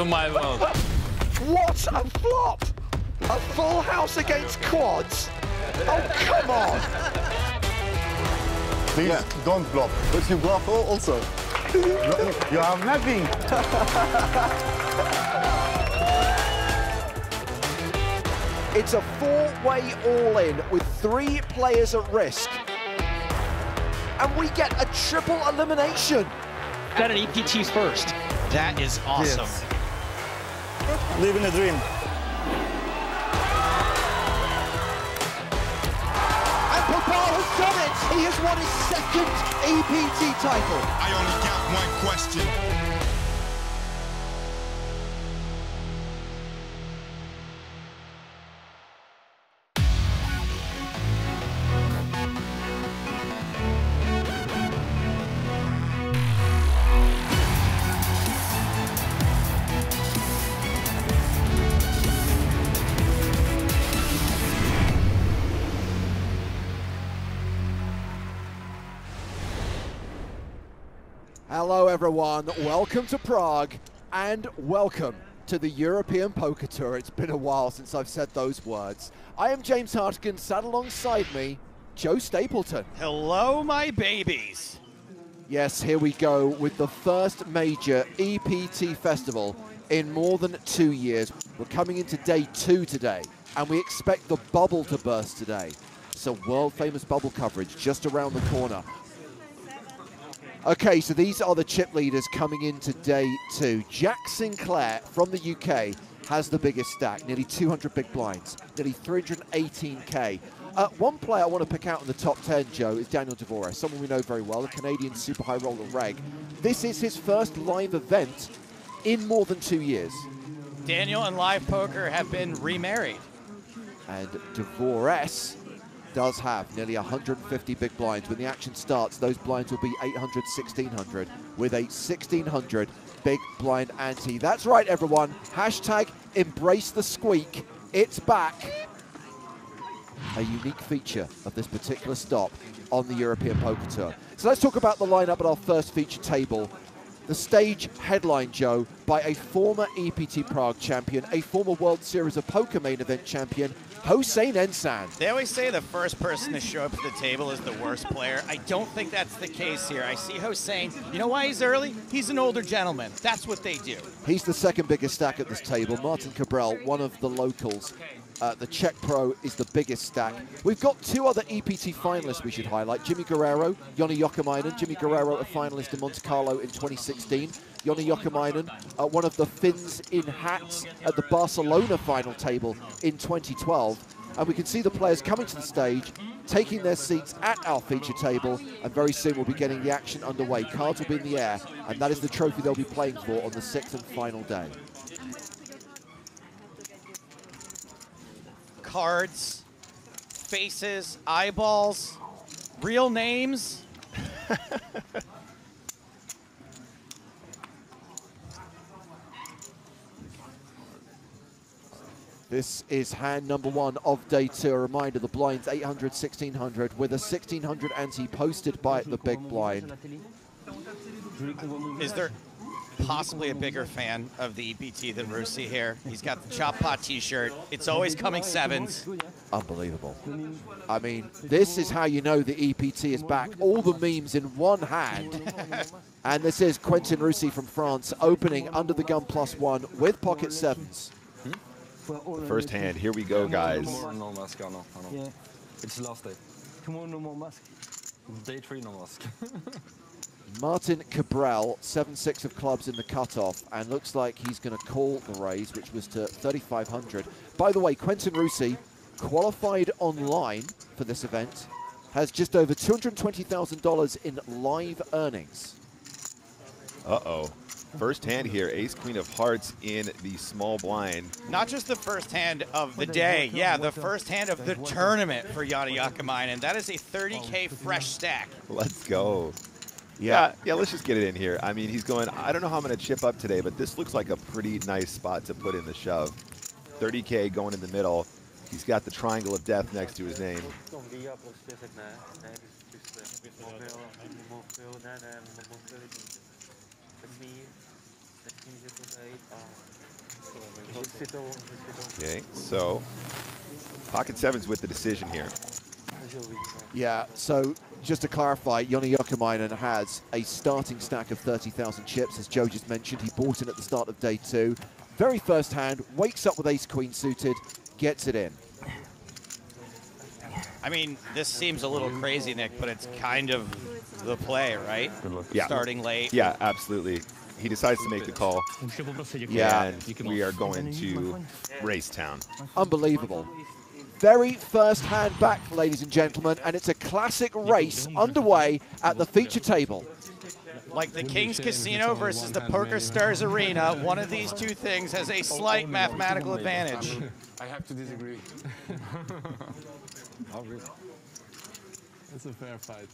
Welcome to my world. What a flop! A full house against quads? Oh, come on! Please don't bluff. But you bluff also. you you have nothing. It's a four-way all-in with three players at risk. And we get a triple elimination. Got an EPT first. That is awesome. Living a dream. And Popal has done it! He has won his second EPT title. I only got one question. Hello, everyone. Welcome to Prague and welcome to the European Poker Tour. It's been a while since I've said those words. I am James Hartigan, sat alongside me, Joe Stapleton. Hello, my babies. Yes, here we go with the first major EPT festival in more than two years. We're coming into day two today, and we expect the bubble to burst today. So world famous bubble coverage just around the corner. Okay, so these are the chip leaders coming into day two. Jack Sinclair from the UK has the biggest stack, nearly 200 big blinds, nearly 318k. Uh, one player I want to pick out in the top 10, Joe, is Daniel Dvoress, someone we know very well, a Canadian super high roller reg. This is his first live event in more than two years. Daniel and Live Poker have been remarried. And Dvoress does have nearly 150 big blinds. When the action starts, those blinds will be 800, 1600 with a 1600 big blind ante. That's right, everyone. Hashtag embrace the squeak. It's back. A unique feature of this particular stop on the European Poker Tour. So let's talk about the lineup at our first feature table. The stage headline, Joe, by a former EPT Prague champion, a former World Series of Poker main event champion, Hossein Ensan. They always say the first person to show up at the table is the worst player. I don't think that's the case here. I see Hossein. You know why he's early? He's an older gentleman. That's what they do. He's the second biggest stack at this table. Martin Kabrhel, one of the locals. Uh, the Czech Pro is the biggest stack. We've got two other EPT finalists we should highlight. Jimmy Guerrero, Joni Jouhkimainen. Jimmy Guerrero, a finalist in Monte Carlo in 2016. Joni Jouhkimainen, uh, one of the Finns in hats at the Barcelona final table in 2012. And we can see the players coming to the stage, taking their seats at our feature table, and very soon we'll be getting the action underway. Cards will be in the air, and that is the trophy they'll be playing for on the sixth and final day. Cards, faces, eyeballs, real names. This is hand number one of day two. A reminder, the blinds 800, 1600 with a 1600 ante posted by the big blind. Is there possibly a bigger fan of the EPT than Rusi here? He's got the Chop Pot t-shirt. It's always coming sevens. Unbelievable. I mean, this is how you know the EPT is back. All the memes in one hand. and this is Quentin Rusi from France opening under the gun plus one with pocket sevens. First hand, here we go, guys. No mask, no, no. Yeah. It's last day. Come on, no more mask. Day three, no mask. Martin Kabrhel, 7-6 of clubs in the cutoff, and looks like he's going to call the raise, which was to 3,500. By the way, Quentin Rusi, qualified online for this event, has just over $220,000 in live earnings. Uh-oh. First hand here, ace queen of hearts in the small blind. Not just the first hand of the day, yeah, the first hand of the tournament for Yada and That is a 30K fresh stack. Let's go. Yeah, yeah, let's just get it in here. I mean, he's going, I don't know how I'm going to chip up today, but this looks like a pretty nice spot to put in the shove. 30K going in the middle. He's got the triangle of death next to his name. Okay, so pocket sevens with the decision here. Yeah, so just to clarify, Yoni Jouhkimainen has a starting stack of 30,000 chips, as Joe just mentioned. He bought it at the start of day two. Very first hand, wakes up with ace queen suited, gets it in. I mean, this seems a little crazy, Nick, but it's kind of the play, right? Yeah. Starting late. Yeah, absolutely. He decides to make the call, Yeah. and we are going to race town. Unbelievable. Very first hand back, ladies and gentlemen, and it's a classic race underway at the feature table. Like the King's Casino versus the Poker Stars Arena, one of these two things has a slight mathematical advantage. I have to disagree. Oh. It's a fair fight.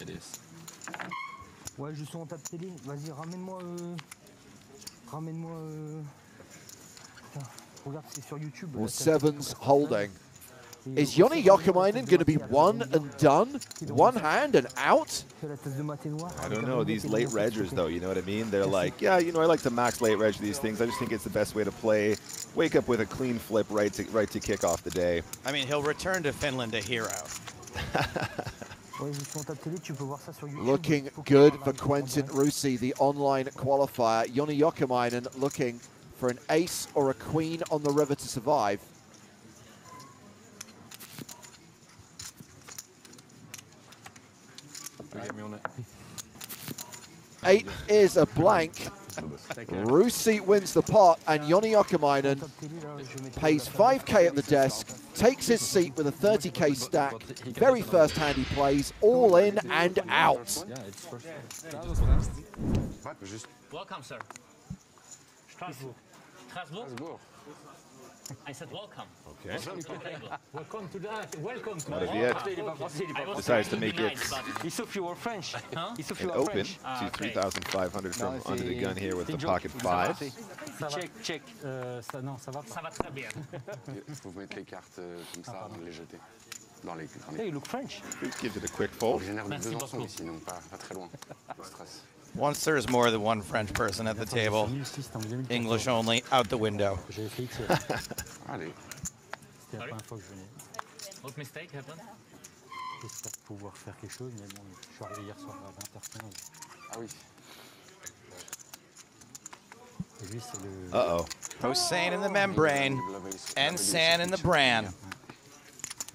It is. Ouais, je suis en tape télé. Vas-y, ramène-moi. euh, Ramène-moi. euh, Putain, regarde, c'est sur YouTube. Well, la sevens holding. Is Yoni Jouhkimainen going to be one and done? One hand and out? Fais la tasse de maté noir. I don't know these late dans le reggers though. You know what I mean? They're like, yeah, you know, I like to max late reg these things. I just think it's the best way to play. Wake up with a clean flip right to right to kick off the day. I mean, he'll return to Finland a hero. Ouais, je suis en tape télé, tu peux voir ça sur YouTube. Looking good for Quentin en. Rusi, the online qualifier. Joni Jouhkimainen looking for an ace or a queen on the river to survive. You get me on it. Eight is a blank. Rusi wins the pot, and Yoni Jouhkimainen Tape télé, là, je vais mettre pays 5k at the desk, takes his seat with a 30k stack. Very first hand he plays, all in and out. Yeah, it's first. Welcome, sir. Strasbourg. Strasbourg? I said welcome. Okay. Welcome to that. Welcome to decides to make it Il sauf you are French. Huh? You are open French. Ah, to okay. 3,500 from under the gun here with the pocket five. Check, check. Euh, ça, non, ça va. Ça va très bien. Il faut mettre les cartes euh, comme ça avant de les jeter. Dans les, dans Hey, you look French. Gives it a quick fold. de Besançon donc pas, pas très loin. Stress. Once there's more than one French person at the table, 2006, c'était en 2014. English only, out the window. J'avais fait X. Allez. C'était la première fois que je venais. What mistake happened? J'espère pouvoir faire quelque chose, mais bon, je suis arrivé hier soir à 20h15. Ah oui. Et lui, c'est le. Uh-oh. Hossein in the membrane, and San in the bran.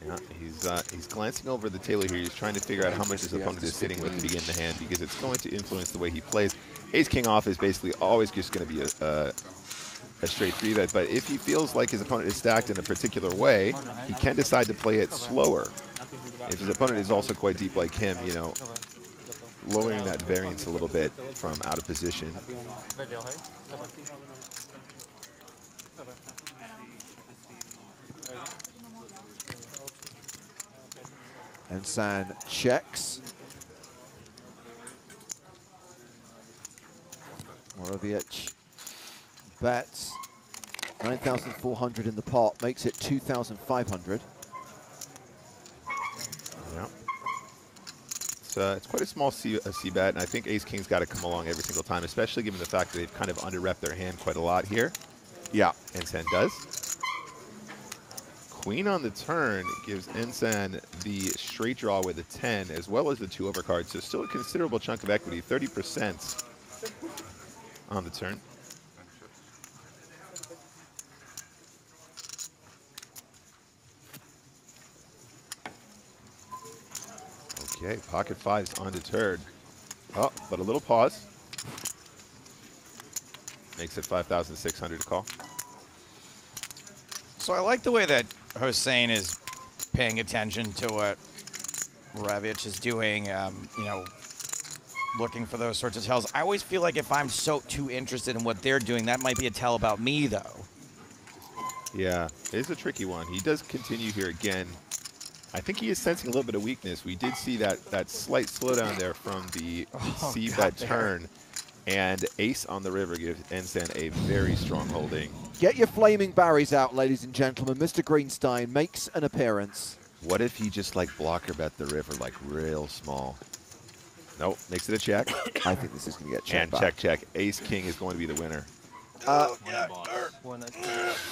Yeah, he's uh, he's glancing over the table here. He's trying to figure out how much his opponent is sitting with to begin the hand because it's going to influence the way he plays. Ace King off is basically always just going to be a, a, a straight three bet, but if he feels like his opponent is stacked in a particular way, he can decide to play it slower. If his opponent is also quite deep like him, you know, lowering that variance a little bit from out of position. Ensan checks. Moraviec bets 9,400 in the pot, makes it 2,500. Yeah. It's, uh, it's quite a small C, a C bet, and I think Ace King's got to come along every single time, especially given the fact that they've kind of under-rep their hand quite a lot here. Yeah. Ensan does. Queen on the turn gives Ensan the straight draw with a 10, as well as the two overcards, so still a considerable chunk of equity, 30% on the turn. Okay, pocket fives undeterred. Oh, but a little pause. Makes it 5,600 to call. So I like the way that Hossein is paying attention to what Moravic is doing, um, you know, looking for those sorts of tells. I always feel like if I'm so too interested in what they're doing, that might be a tell about me, though. Yeah, it is a tricky one. He does continue here again. I think he is sensing a little bit of weakness. We did see that that slight slowdown there from the Oh, C bet turn. And Ace on the river gives Ensan a very strong holding. Get your flaming Barrys out, ladies and gentlemen. Mr. Greenstein makes an appearance. What if he just like blocker bet the river like real small? Nope, makes it a check. I think this is going to get checked and back. check, check. Ace king is going to be the winner. Uh, Ouais, nice.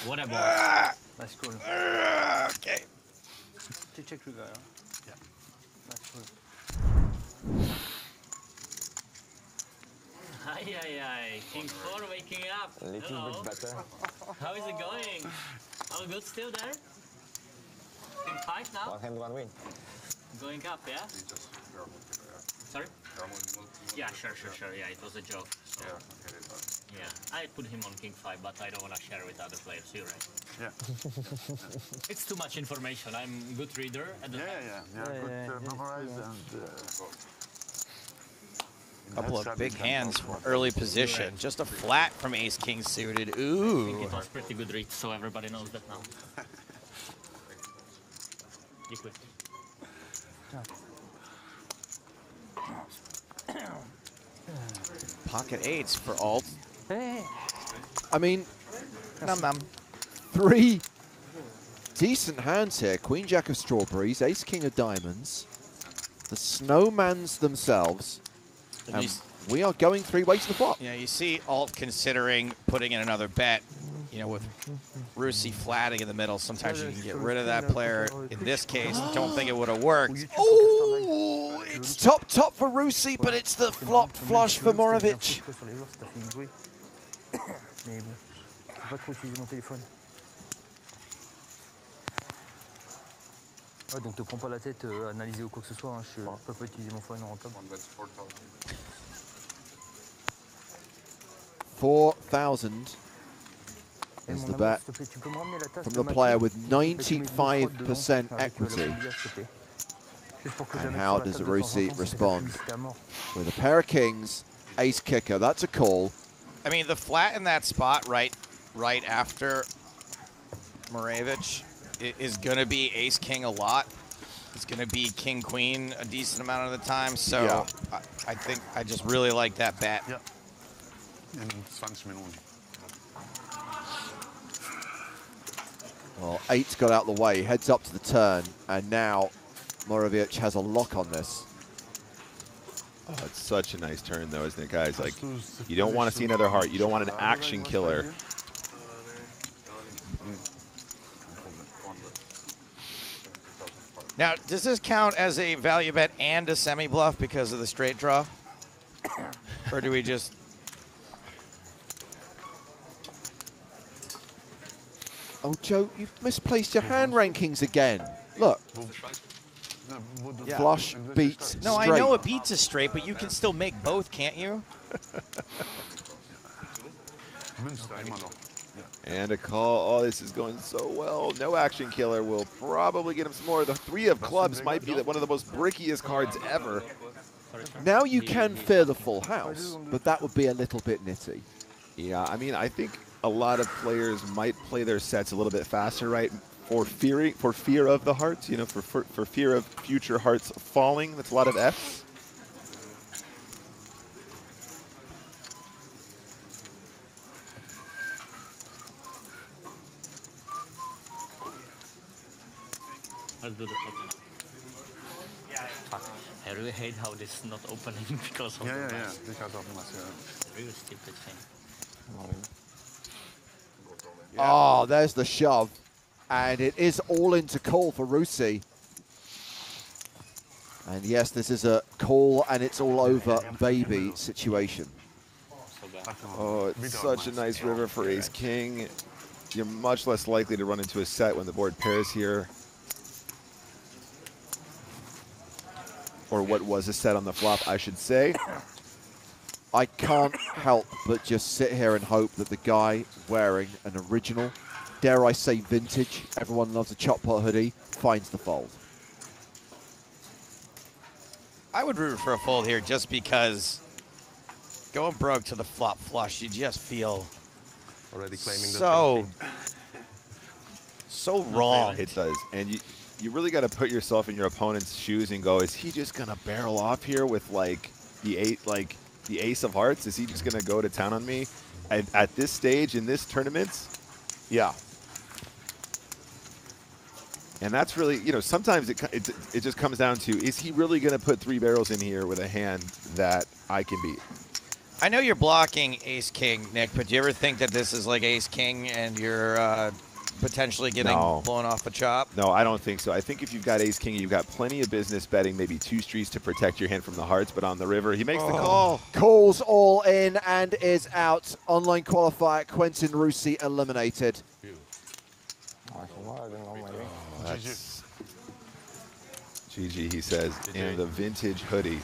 What about? Nice call. Okay. Tu check le gars. Hein. Nice call. Ay, ay, ay. King 4 waking up. A little Hello. bit better. How is it going? All good still there? King 5 now? One hand, one win. Going up, yeah? Sorry? Yeah, sure, sure, sure. Yeah, it was a joke. So. Yeah, I put him on King 5, but I don't want to share with other players. You're right. Yeah. It's too much information. I'm a good reader. At the Yeah, time. yeah, yeah. Yeah, Good yeah, uh, yeah. and. Uh, Couple of big hands talk for early position. Just a flat from Ace King suited. I think Ooh. it was pretty good read, so everybody knows that now. Děkuji. Pocket eights for alt. I mean, Num num. three decent hands here. Queen Jack of Strawberries, Ace King of Diamonds, the Snowmans themselves. And And you s- we are going three ways to the flop. Yeah, you see alt considering putting in another bet. You know, with Rusi flatting in the middle, sometimes you can get rid of that player. In this case, I don't think it would have worked. Oh, it's top top for Rusi, but it's the flop flush for Morovic. Sur les joueurs, ça t'a fait jouer. Mais bon, faut pas trop utiliser mon téléphone. Ouais, donc te prends pas la tête euh, à analyser ou quoi que ce soit. hein. Je peux pas utiliser mon phone en rentable. 4,000 Eh, is the bet s'il te plaît, tu peux me ramener la tasse from the player with Et tu mets deux frottes 95% dedans avec, euh, equity. le Columbia, s'il te plaît. Juste pour que je la And how does table de temps en Rusi temps, ça fait de la respond? publicité à mort. With a pair of kings, ace kicker, that's a call. I mean, the flat in that spot right right after Moravich i- is going to be ace king a lot. It's going to be king queen a decent amount of the time. So Yeah. I, I think I just really like that bet. Ja. In 20 Minuten. Well, eight's got out the way, heads up to the turn, and now Morovic has a lock on this. Oh, it's such a nice turn, though, isn't it, guys? Like, you don't want to see another heart. You don't want an action killer. Now, does this count as a value bet and a semi bluff because of the straight draw? or do we just. Oh, Joe, you've misplaced your hand rankings again. Look, No, would the- Yeah. flush and this beats straight. No, I know it beats a straight, but you can still make both, can't you? And a call. Oh, this is going so well. No action killer will probably get him some more. The three of clubs might be the- one of the most brickiest cards ever. Now you can fear the full house, but that would be a little bit nitty. Yeah, I mean, I think a lot of players might play their sets a little bit faster, right? For fearing, for fear of the hearts, you know, for, for for fear of future hearts falling. That's a lot of Fs. Let's do the open. Fuck. I really hate how this is not opening because of Ja, the ja, ja. mask. Because of mask, ja. Really stupid thing. Oh, there's the shove. And it is all into call for Rusi. And yes, this is a call and it's all over baby situation. Oh, it's such a nice river for Ace King. You're much less likely to run into a set when the board pairs here. Or what was a set on the flop, I should say. I can't help but just sit here and hope that the guy wearing an original, dare I say vintage, everyone loves a chop pot hoodie, finds the fold. I would root for a fold here just because going broke to the flop flush, you just feel Already claiming the so so wrong. It does. And you, you really got to put yourself in your opponent's shoes and go, is he just going to barrel off here with like the eight, like the ace of hearts? Is he just going to go to town on me? At, at this stage in this tournament, yeah. And that's really, you know, sometimes it, it, it just comes down to is he really going to put three barrels in here with a hand that I can beat? I know you're blocking Ace King, Nick, but do you ever think that this is like Ace King and you're uh, potentially getting No. blown off a chop? No, I don't think so. I think if you've got ace king, you've got plenty of business betting, maybe two streets to protect your hand from the hearts. But on the river, he makes the oh. call. Calls all in and is out. Online qualifier Quentin Rusi eliminated. That's GG, he says, and the vintage hoodie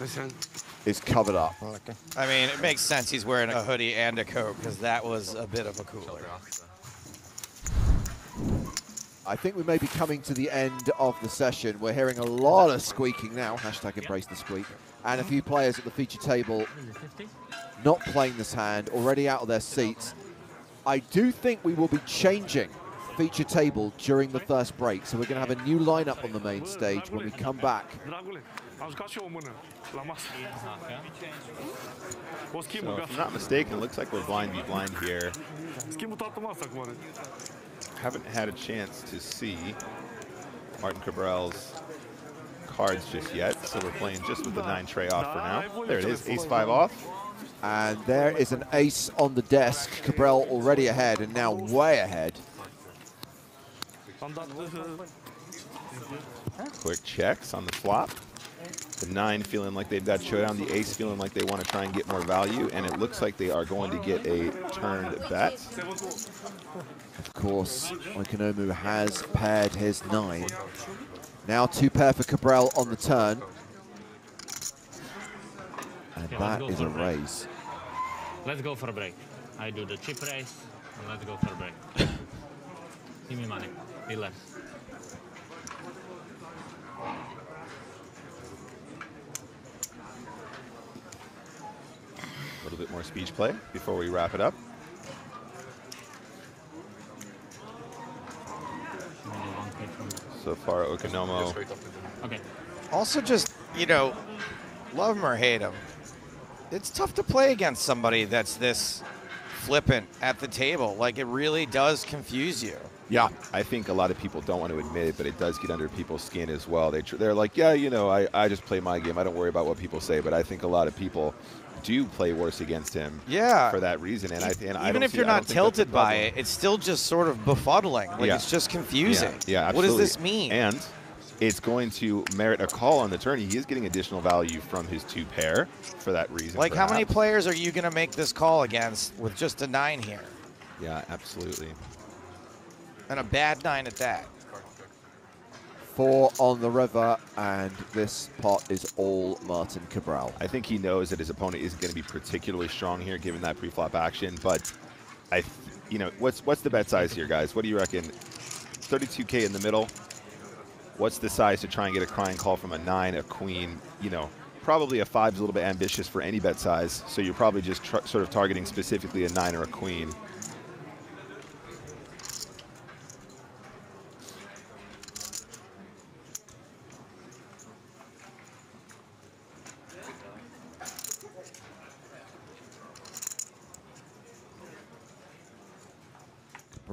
Listen. Is covered up. I mean, it makes sense he's wearing a hoodie and a coat because that was a bit of a cooler. I think we may be coming to the end of the session. We're hearing a lot of squeaking now. Hashtag embrace the squeak. And a few players at the feature table not playing this hand, already out of their seats. I do think we will be changing feature table during the first break. So we're going to have a new lineup on the main stage when we come back. So if I'm not mistaken, it looks like we're blind be blind here. Haven't had a chance to see Martin Kabrhel's cards just yet, so we're playing just with the nine tray off for now. There it is, ace five off. And there is an ace on the desk. Kabrhel already ahead and now way ahead. Quick checks on the flop. The nine feeling like they've got showdown. The ace feeling like they want to try and get more value. And it looks like they are going to get a turned bet. Of course, Oikonomu has paired his nine. Now two pair for Kabrhel on the turn. And Yeah, that let's is go a for a break. raise. Let's go for a break. I do the chip race, and let's go for a break. Give me money. Dealers. A little bit more speech play before we wrap it up. So far, Okinomo. Okay. Also, just, you know, love him or hate him, it's tough to play against somebody that's this flippant at the table. Like, it really does confuse you. Yeah, I think a lot of people don't want to admit it, but it does get under people's skin as well. They tr- they're like, yeah, you know, I, I just play my game. I don't worry about what people say. But I think a lot of people do play worse against him. Yeah. For that reason, and I and Even don't if see- you're I not think that's a tilted by it, it's still just sort of befuddling. Like, Yeah. it's just confusing. Yeah, yeah What does this mean? And it's going to merit a call on the turn. He is getting additional value from his two pair for that reason. Like, how many players are you going to make this call against with just a nine here? Yeah, absolutely. And a bad nine at that. Four on the river, and this pot is all Martin Kabrhel. I think he knows that his opponent isn't going to be particularly strong here, given that pre-flop action. But I, you know, what's what's the bet size here, guys? What do you reckon? 32k in the middle. What's the size to try and get a crying call from a nine, a queen? You know, probably a five is a little bit ambitious for any bet size. So you're probably just sort of targeting specifically a nine or a queen.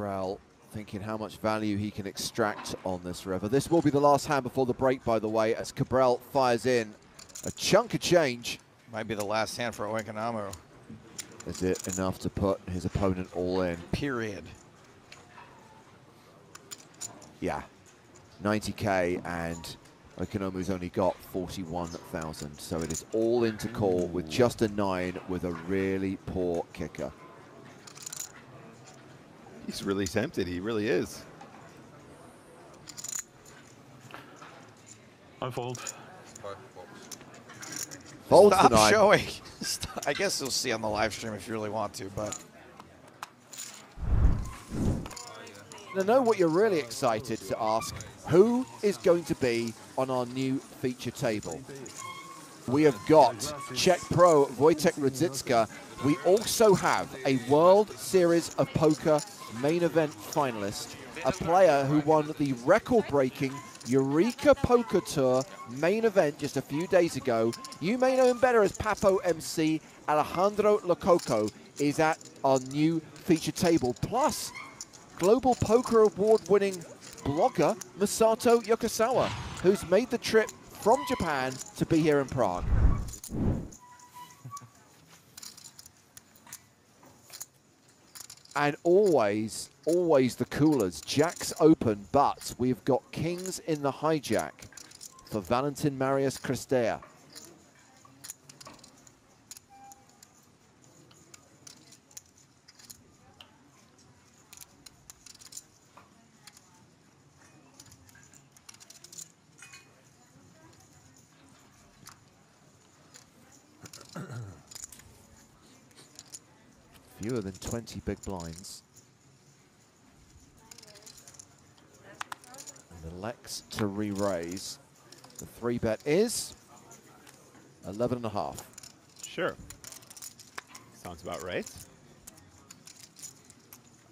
Kabrhel thinking how much value he can extract on this river. This will be the last hand before the break, by the way, as Kabrhel fires in a chunk of change. Might be the last hand for Oikonomu. Is it enough to put his opponent all in? Period. Yeah. 90k and Okonomu's only got 41,000. So it is all into call with just a nine with a really poor kicker. He's really tempted. He really is. I fold. Fold Stop tonight. showing. I guess you'll see on the live stream if you really want to, but I know what you're really excited to ask. Who is going to be on our new feature table? We have got Czech pro Wojtek Ruzicka. We also have a World Series of Poker main event finalist, a player who won the record-breaking Eureka Poker Tour main event just a few days ago. You may know him better as Papo MC. Alejandro Lococo is at our new feature table. Plus, Global Poker Award winning blogger Masato Yokosawa, who's made the trip from Japan to be here in Prague. And always, always the coolers. Jack's open, but we've got kings in the hijack for Valentin Marius Cristea. Fewer than 20 big blinds. And the Lex to re-raise. The three bet is 11 and a half. Sure. Sounds about right.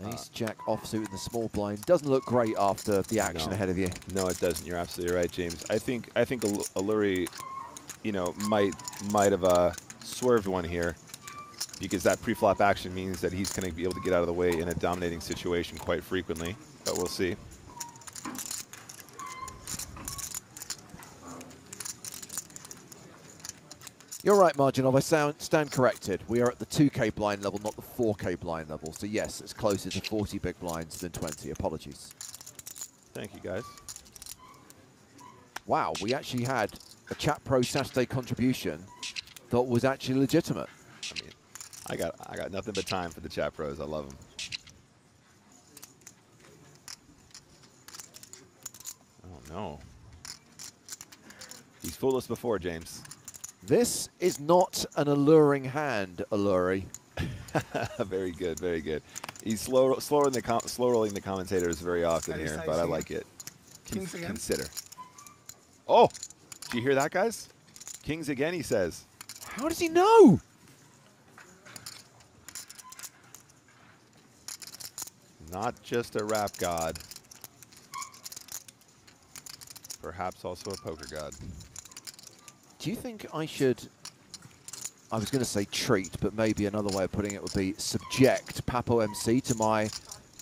Ace Jack offsuit in the small blind doesn't look great after the action No. ahead of you. No, it doesn't. You're absolutely right, James. I think I think Al- Alluri, you know, might might have uh, swerved one here because that pre-flop action means that he's going to be able to get out of the way in a dominating situation quite frequently. But we'll see. You're right, Marginov. I sound, stand corrected. We are at the 2K blind level, not the 4K blind level. So yes, it's closer to 40 big blinds than 20. Apologies. Thank you, guys. Wow, we actually had a Chat Pro Saturday contribution that was actually legitimate. I mean, I got I got nothing but time for the chat pros. I love them. Oh no. He's fooled us before, James. This is not an alluring hand, Alluri. very good, very good. He's slow, slower in the com- slow rolling the commentators very often here, but I like it. Kings again? Consider. Oh, do you hear that, guys? Kings again, he says. How does he know? Not just a rap god. Perhaps also a poker god. Do you think I should, I was going to say treat, but maybe another way of putting it would be subject Papo MC to my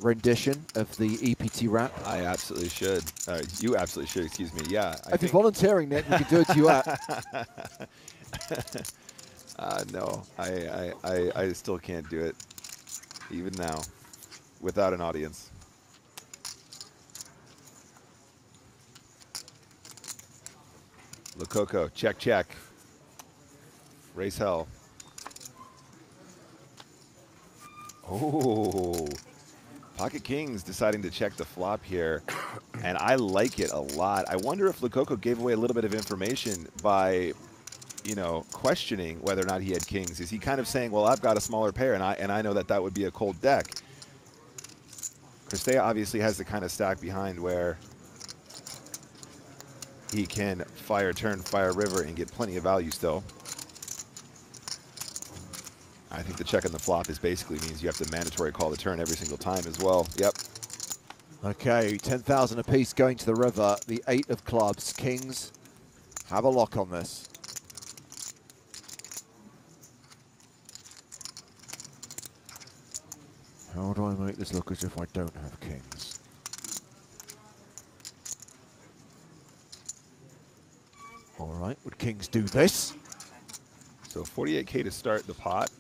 rendition of the EPT rap? I absolutely should. Uh, you absolutely should, excuse me. Yeah. I if you're volunteering, Nick, we can do it to you at. uh, no, I, I, I, I still can't do it, even now, without an audience. Lococo, check, check. Race hell. Oh, Pocket Kings deciding to check the flop here, and I like it a lot. I wonder if Lococo gave away a little bit of information by, you know, questioning whether or not he had kings. Is he kind of saying, "Well, I've got a smaller pair, and I and I know that that would be a cold deck." Cristea obviously has the kind of stack behind where he can fire turn, fire river, and get plenty of value still. I think the check on the flop is basically means you have to mandatory call the turn every single time as well. Yep. Okay, 10,000 apiece going to the river. The eight of clubs. Kings have a lock on this. How do I make this look as if I don't have kings? All right, would kings do this? So 48k to start the pot.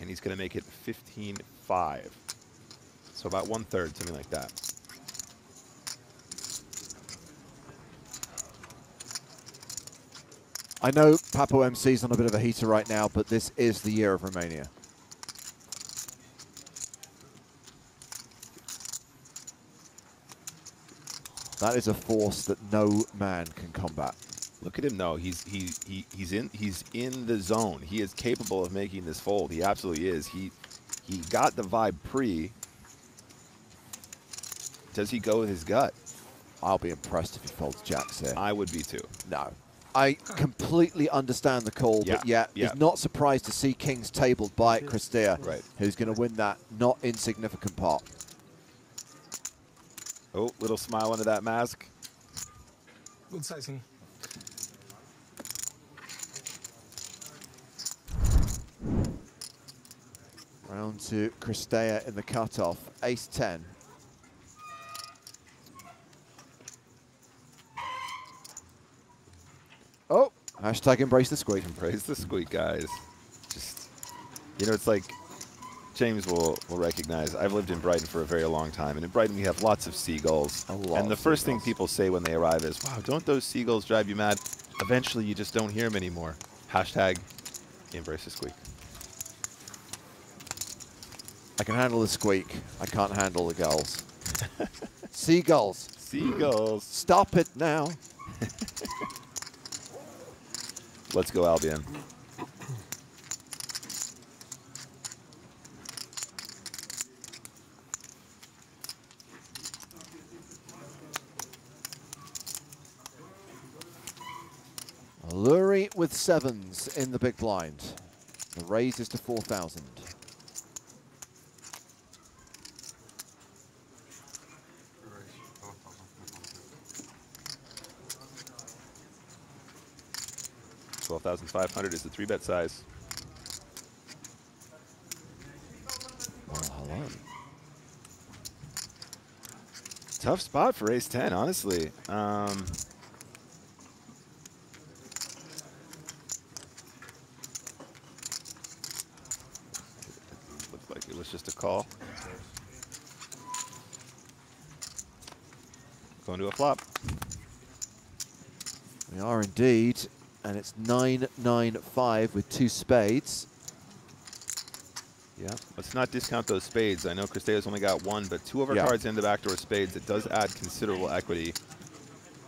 And he's going to make it 15-5. So about one third, something like that. I know Papo MC's on a bit of a heater right now, but this is the year of Romania. That is a force that no man can combat. Look at him though. He's he, he he's in he's in the zone. He is capable of making this fold. He absolutely is. He he got the vibe pre. Does he go with his gut? I'll be impressed if he folds jacks here. I would be too. No. I completely understand the call, Yeah, but yet yeah. is not surprised to see Kings tabled by Cristea, Right. who's going to win that not insignificant pot. Oh, little smile under that mask. Good sizing. Round to Cristea in the cutoff. Ace 10. Oh, hashtag embrace the squeak. Embrace the squeak, guys. Just, you know, it's like James will, will recognize. I've lived in Brighton for a very long time, and in Brighton we have lots of seagulls. A lot and the first thing people say when they arrive is, "Wow, don't those seagulls drive you mad?" Eventually, you just don't hear them anymore. Hashtag embrace the squeak. I can handle the squeak. I can't handle the gulls. Seagulls. Seagulls. Stop it now. Let's go, Albion. With sevens in the big blind. The raise is to 4,000. Twelve thousand five hundred is the three bet size. Well, hello. Tough spot for ace 10, honestly. Um, looked like it was just a call. Going to a flop. We are indeed, and it's 995 with two spades. Yeah, let's not discount those spades. I know Cristea's only got one, but two of our Yeah. cards in the backdoor spades. It does add considerable equity.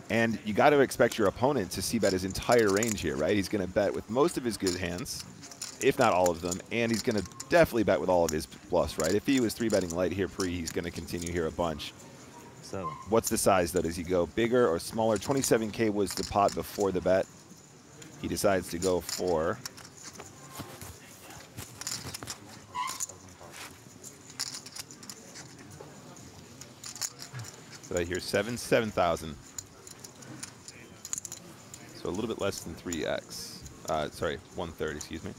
And you got to expect your opponent to see bet his entire range here, right? He's going to bet with most of his good hands, if not all of them, and he's going to definitely bet with all of his bluffs, right? If he was three betting light here pre, he's going to continue here a bunch. What's the size though? Does he go bigger or smaller? 27k was the pot before the bet. He decides to go for So I hear seven? Seven thousand. So a little bit less than three x. Uh, sorry, one third. Excuse me.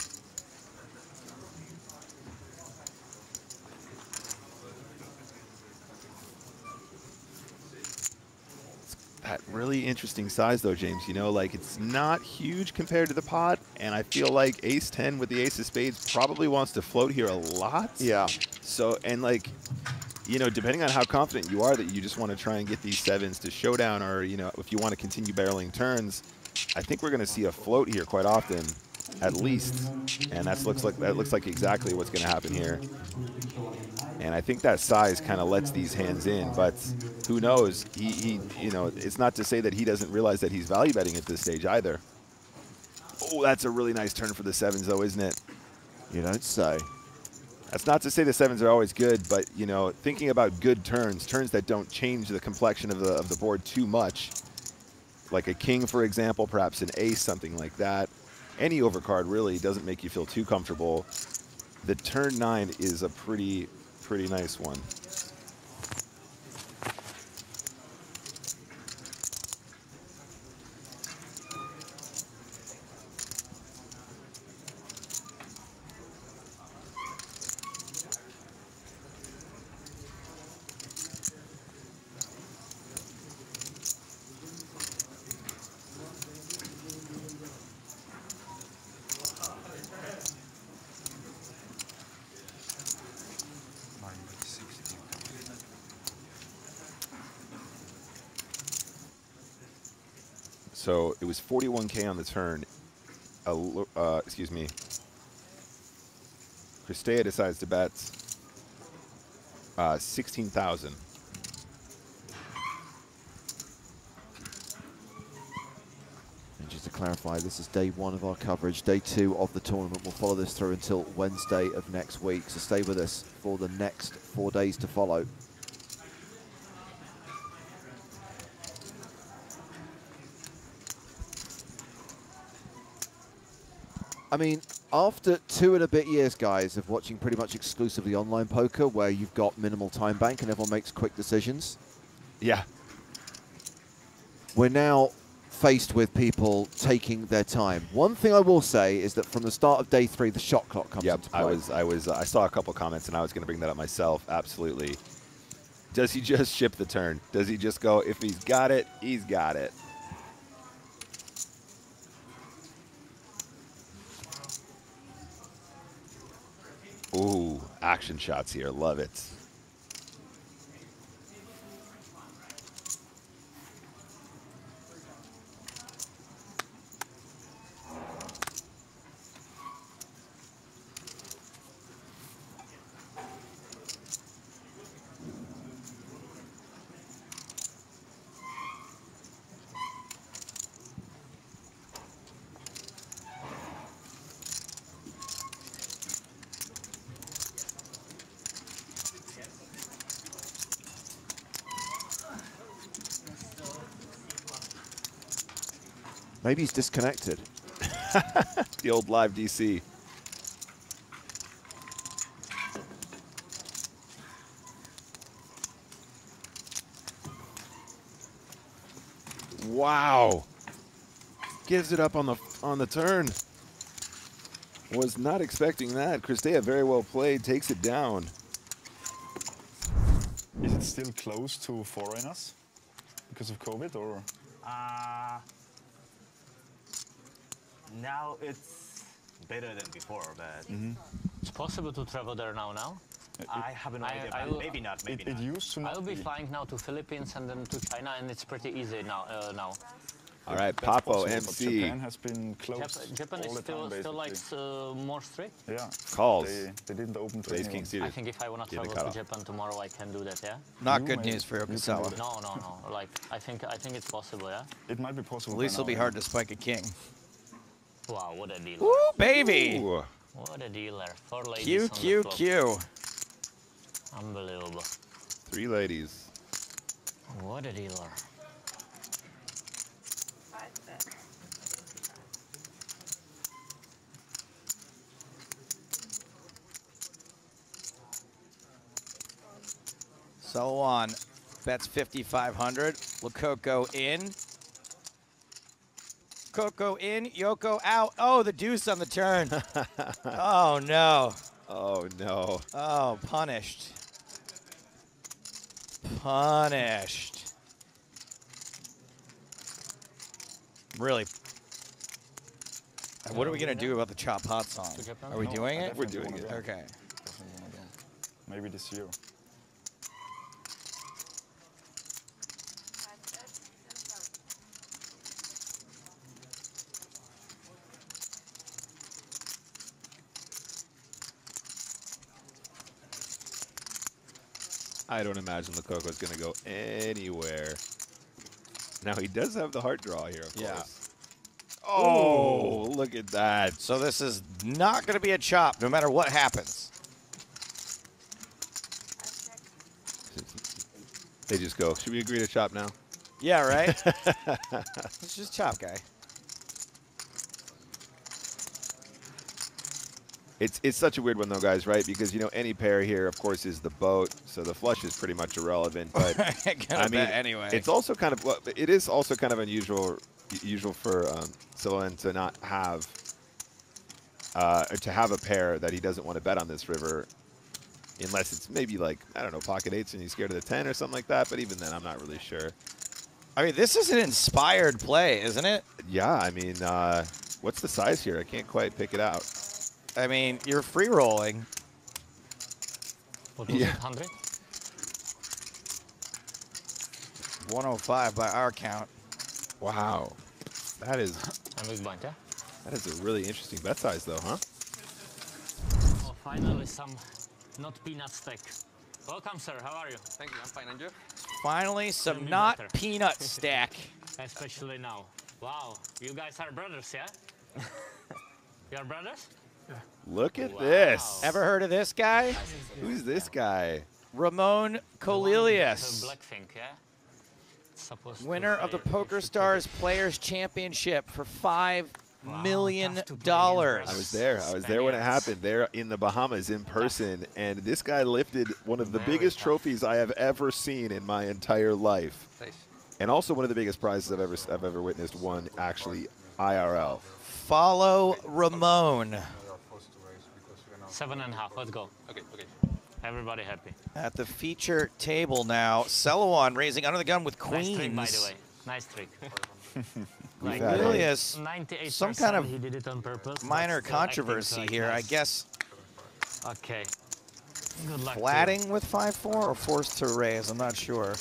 that really interesting size though, James. You know, like it's not huge compared to the pot, and I feel like Ace 10 with the Ace of Spades probably wants to float here a lot. Yeah. So, and like, you know, depending on how confident you are that you just want to try and get these sevens to showdown, or you know, if you want to continue barreling turns, I think we're going to see a float here quite often, at least, and that looks like that looks like exactly what's going to happen here. And I think that size kind of lets these hands in, but who knows? He, he, you know, it's not to say that he doesn't realize that he's value betting at this stage either. Oh, that's a really nice turn for the sevens, though, isn't it? You don't say. Uh, that's not to say the sevens are always good, but you know, thinking about good turns, turns that don't change the complexion of the of the board too much, like a king, for example, perhaps an ace, something like that. Any overcard really doesn't make you feel too comfortable. The turn nine is a pretty, pretty nice one. So it was 41k on the turn. Uh, excuse me. Cristea decides to bet uh, 16,000. And just to clarify, this is day one of our coverage. Day two of the tournament. We'll follow this through until Wednesday of next week. So stay with us for the next four days to follow. I mean, after two and a bit years, guys, of watching pretty much exclusively online poker, where you've got minimal time bank and everyone makes quick decisions, Yeah. we're now faced with people taking their time. One thing I will say is that from the start of day three, the shot clock comes Yep, into play. I was, I was, uh, I saw a couple comments, and I was going to bring that up myself. Absolutely. Does he just ship the turn? Does he just go? If he's got it, he's got it. Ooh, action shots here. Love it. Maybe he's disconnected. the old live DC. Wow. Gives it up on the on the turn. Was not expecting that. Cristea very well played, takes it down. Is it still close to foreigners because of COVID or? Uh, now it's better than before, but It's possible to travel there now. Now. I have no I- idea. I but will- maybe not. Maybe It, it not. used to I'll be be. flying now to Philippines and then to China, and it's pretty easy now. Uh, now. All right, That's Papo possible, but MC Japan has been closed Jap- Japan all is the still time, still like basically. uh, more strict. Yeah. calls. They, they didn't open to Ace anyone. King suited. I think if I want to Give the travel to cutoff. Japan tomorrow, I can do that. Yeah. Not You good may- news for you can do Yokosawa. that. No, no, no. Like I think I think it's possible. Yeah. It might be possible. At least it'll now, be yeah. hard to spike a king. Wow, what a dealer! Ooh, baby! Ooh. What a dealer! Four ladies Q, on Q, the. Q. Unbelievable! Three ladies. What a dealer! So on. Bets 5,500. Lococo in. Coco in. Yoko out. Oh, the deuce on the turn. oh, no. Oh no. Oh, punished. Punished. Really. What are we going to do about the Chop Hot song? Are we No, doing it? We're doing it. Okay. Definitely wanna go. Maybe this year. I don't imagine Lococo is going to go anywhere. Now he does have the heart draw here, of Yeah. course. Oh, look at that. So this is not going to be a chop no matter what happens. They just go, should we agree to chop now? Yeah, right? it's just chop guy. It's it's such a weird one though, guys, right? Because you know any pair here, of course, is the boat, so the flush is pretty much irrelevant. But I mean, anyway. it's also kind of well, it is also kind of unusual usual for um, to not have uh, to have a pair that he doesn't want to bet on this river, unless it's maybe like I don't know pocket eights and he's scared of the ten or something like that. But even then, I'm not really sure. I mean, this is an inspired play, isn't it? Yeah, I mean, uh, what's the size here? I can't quite pick it out. I mean, you're free rolling. What was Yeah. it? Hundred? 105 by our count. Wow, that is And big blind, yeah. that is a really interesting bet size though, huh? Oh, finally some not peanut stack. Welcome, sir. How are you? Thank you. I'm fine, and you? Finally, some Couldn't be not better. peanut stack. Especially now. Wow, you guys are brothers, yeah? you are brothers? Look at Wow. this. Ever heard of this guy? Who's this guy? Ramon The Colillas, yeah? It's supposed to winner of the Poker Stars Players Championship for five Wow, million tough to play dollars. I was there. I was there when it happened. There in the Bahamas in person, and this guy lifted one of the Very biggest tough. trophies I have ever seen in my entire life. And also one of the biggest prizes I've ever I've ever witnessed won actually IRL. Follow Ramon Seven and a half. Let's go. Okay, okay. Everybody happy. at the feature table now. Celowan raising under the gun with queens. Nice trick, by the way. Nice trick. Like had a- Julius, 98% some kind of he did it on purpose. minor but still acting controversy like here. I guess Okay. Good luck. flatting with 5-4 or forced to raise. I'm not sure.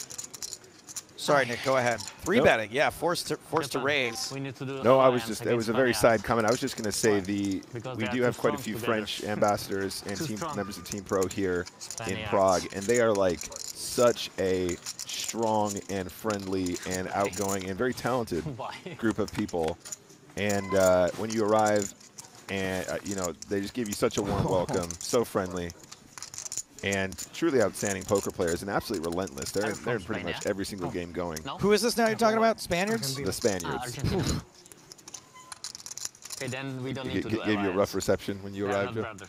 Sorry, Nick. Go ahead. Three Nope. betting. Yeah, forced to forced to raise. We need to do No, I was just it was a very side comment. I was just going to say the Because we do have quite a few together. French ambassadors and team strong. members of Team Pro here in Prague, and they are like such a strong and friendly and outgoing and very talented group of people. And uh, when you arrive, and uh, you know they just give you such a warm welcome, so friendly, and truly outstanding poker players and absolutely relentless. They're in, they're in pretty Spain, much yeah? every single game going. No? Who is this now you're talking about? Spaniards? The Spaniards Argentina. okay, then we don't G- need to g- do gave you a rough reception when you They are arrived. not Joe?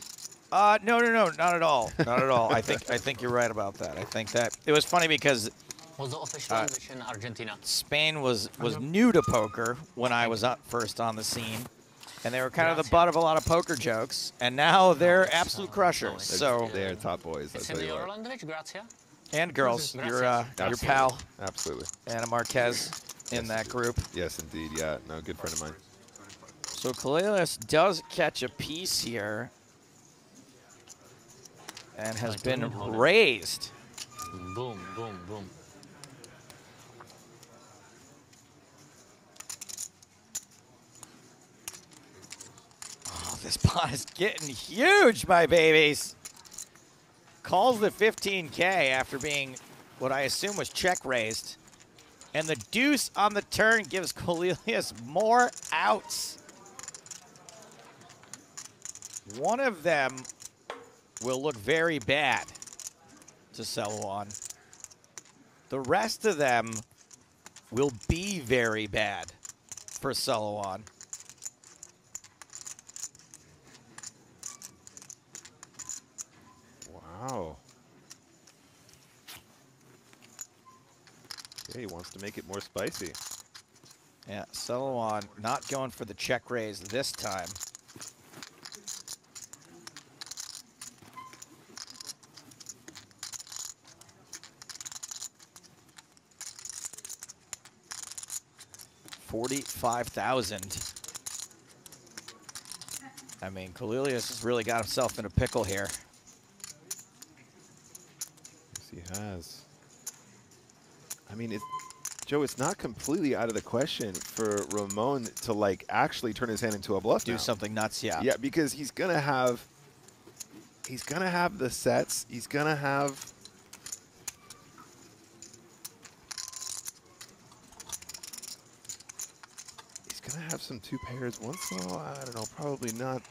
Uh, no, no, no, not at all, not at all. I think I think you're right about that. I think that it was funny because Was the official Uh, English in Argentina? Spain was was new to poker when I was up first on the scene, and they were kind of the butt of a lot of poker jokes, and now they're absolute crushers. So They're top boys. I'll tell you what. Euro language, grazie. and girls, your uh, your pal Absolutely. Anna Marquez in that group. Yes, indeed. Yeah, no, good friend of mine. So Colillas does catch a piece here, and has been don't hold it. raised. Boom, boom, boom. This pot is getting huge, my babies. Calls the 15K after being what I assume was check raised. And the deuce on the turn gives Colillas more outs. One of them will look very bad to sell on. The rest of them will be very bad for Celowan. Wow. Okay, he wants to make it more spicy. Yeah, Celowan not going for the check raise this time. Forty-five thousand. I mean, Colillas has really got himself in a pickle here. Yes, he has. I mean, it, Joe, it's not completely out of the question for Ramon to like actually turn his hand into a bluff. Do now. something nuts, yeah. Yeah, because he's gonna have. He's gonna have the sets. He's gonna have. He's gonna have some two pairs once in a while. I don't know. Probably not.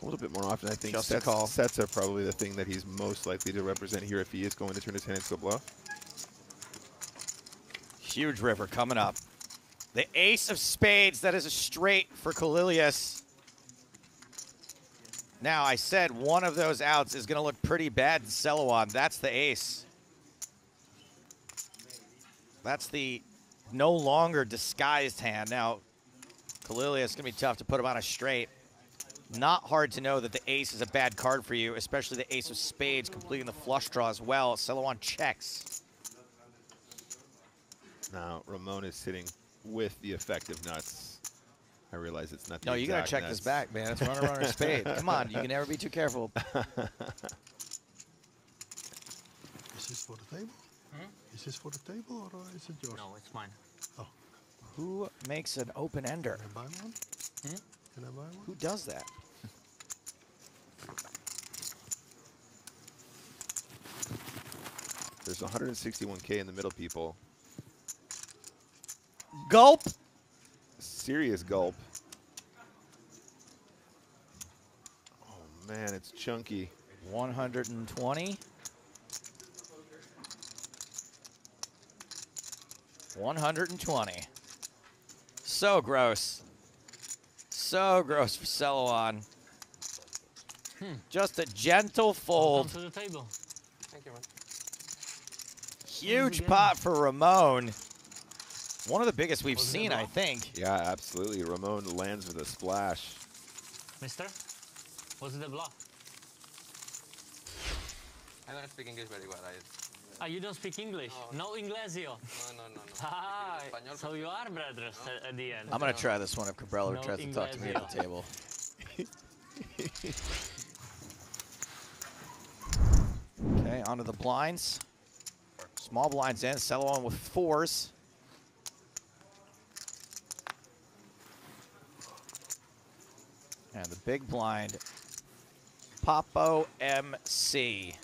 A little bit more often, I think. Sets, call. sets are probably the thing that he's most likely to represent here if he is going to turn his hand into a bluff. Huge river coming up. The ace of spades, that is a straight for Colillas. Now, I said one of those outs is going to look pretty bad in Celowan. That's the ace. That's the no longer disguised hand. Now, Colillas is going to be tough to put him on a straight. Not hard to know that the ace is a bad card for you, especially the ace of spades completing the flush draw as well. Celowan checks. Now Ramon is sitting with the effective nuts. I realize it's not. The No, you gotta check nuts. this back, man. It's runner, runner, spade. Come on, you can never be too careful. Is this for the table? Hmm? Is this for the table or is it yours? No, it's mine. Oh, Who makes an open ender? can I buy one? Hmm? Can I buy one? Who does that? There's 161k in the middle, people. Gulp. Serious gulp. Oh man, it's chunky. 120. 120. So gross. So gross for Celowan. Hmm, just a gentle fold. Welcome to the table. Thank you, man. Huge pot for Ramon. One of the biggest we've seen, I think. Yeah, absolutely. Ramon lands with a splash. Mister, what's the block? I don't speak English very well. I, Ah, you don't speak English? No, Inglesio? no, no, no, no. Ah, so you are brothers at- at the end. I'm going to try this one if Cabrella No tries to talk to me at the table. Okay, onto the blinds. Small blinds in, settle on with fours. And the big blind, Papo MC.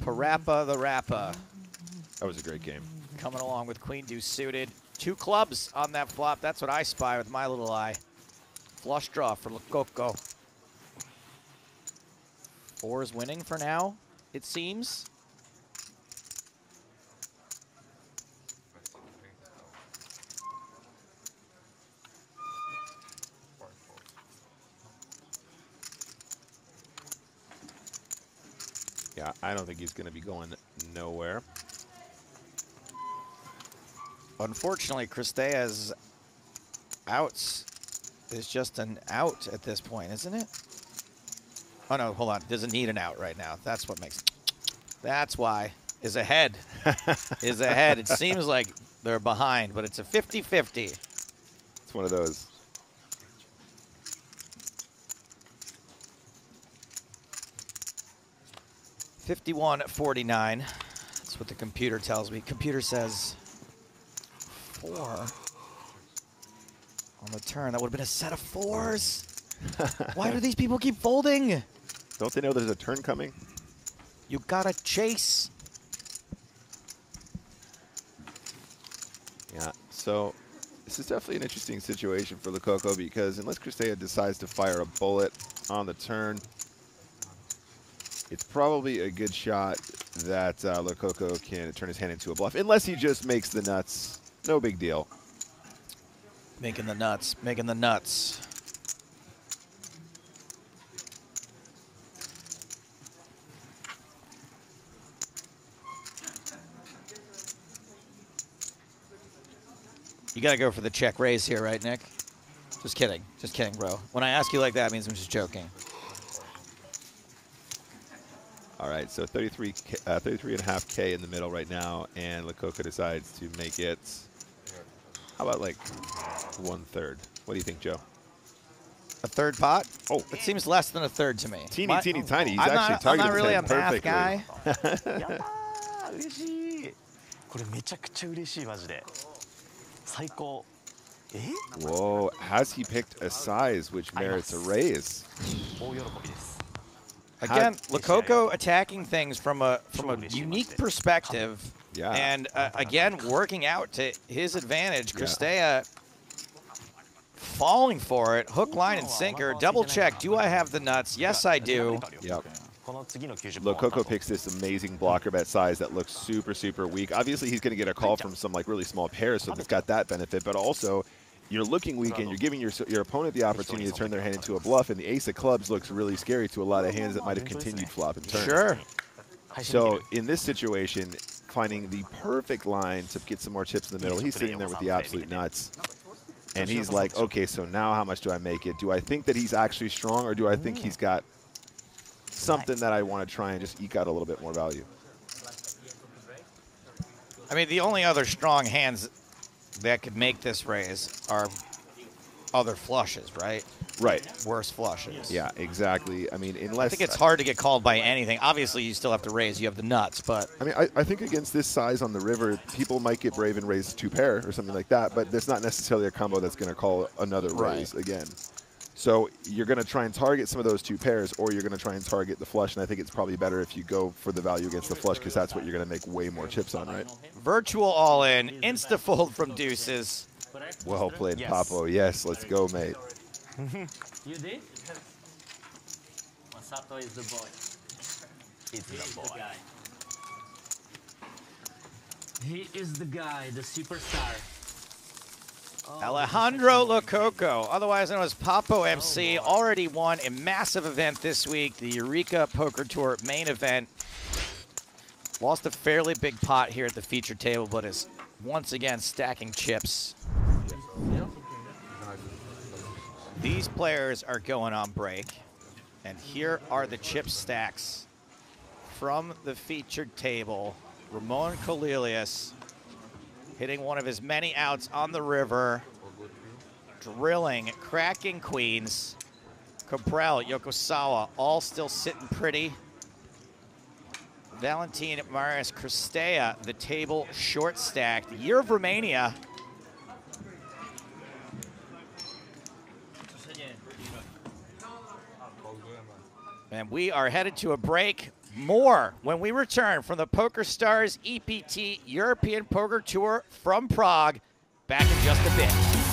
Parappa the Rappa. That was a great game. Coming along with Queen Deuce suited. Two clubs on that flop. That's what I spy with my little eye. Flush draw for Lococo. Four is winning for now, it seems. I don't think he's going to be going nowhere. Unfortunately, Cristea's outs is just an out at this point, isn't it? Oh no, hold on. Doesn't need an out right now. That's what makes. That's why is ahead. is ahead. It seems like they're behind, but it's a 50-50. It's one of those. Fifty-one forty-nine. That's what the computer tells me. Computer says four on the turn. That would have been a set of fours. Why do these people keep folding? Don't they know there's a turn coming? You gotta chase. Yeah, so this is definitely an interesting situation for Lococo because unless Cristea decides to fire a bullet on the turn, it's probably a good shot that uh, Lococo can turn his hand into a bluff. Unless he just makes the nuts, no big deal. Making the nuts. Making the nuts. You gotta go for the check raise here, right, Nick? Just kidding. Just kidding, bro. When I ask you like that, means I'm just joking. All right, so 33, K, uh, 33 and a half K in the middle right now, and Lococo decides to make it, how about like one third? What do you think, Joe? A third pot? Oh, it seems less than a third to me. Teeny, My, teeny, oh, tiny. He's I'm actually not, targeted I'm not really a math guy. Whoa, has he picked a size which merits a raise? Again, Lococo attacking things from a from a unique perspective, yeah. and uh, again working out to his advantage. Cristea falling for it, hook, line, and sinker. Double check. Do I have the nuts? Yes, I do. Yep. Lococo picks this amazing blocker bet size that looks super, super weak. Obviously, he's going to get a call from some like really small pairs, so he's got that benefit. But also, you're looking weak and you're giving your your opponent the opportunity to turn their hand into a bluff. And the ace of clubs looks really scary to a lot of hands that might have continued flop and turn. Sure. So in this situation, finding the perfect line to get some more chips in the middle, he's sitting there with the absolute nuts. And he's like, okay, so now how much do I make it? Do I think that he's actually strong, or do I think he's got something that I want to try and just eke out a little bit more value? I mean, the only other strong hands that could make this raise are other flushes, right? Right. Worse flushes. Yeah, exactly. I mean, unless I think it's hard to get called by anything. Obviously, you still have to raise. You have the nuts, but I mean, I, I think against this size on the river, people might get brave and raise two pair or something like that, but that's not necessarily a combo that's going to call another Right. raise again. So you're going to try and target some of those two pairs, or you're going to try and target the flush, and I think it's probably better if you go for the value against the flush because that's what you're going to make way more chips on, right? virtual all in, insta fold from deuces. Well played, Yes. Papo. Yes, let's go, mate. You did? Masato is the boy. He's the boy. guy. He is the guy, the superstar. Alejandro Lococo, otherwise known as Papo MC, oh, already won a massive event this week, the Eureka Poker Tour main event. Lost a fairly big pot here at the feature table, but is once again stacking chips. These players are going on break, and here are the chip stacks from the featured table. Ramon Colillas hitting one of his many outs on the river, drilling, cracking queens. Kabrhel, Yokosawa, all still sitting pretty. Valentin Marius Cristea, the table short stacked. Year of Romania. And we are headed to a break. More when we return from the Poker Stars EPT European Poker Tour from Prague. Back in just a bit.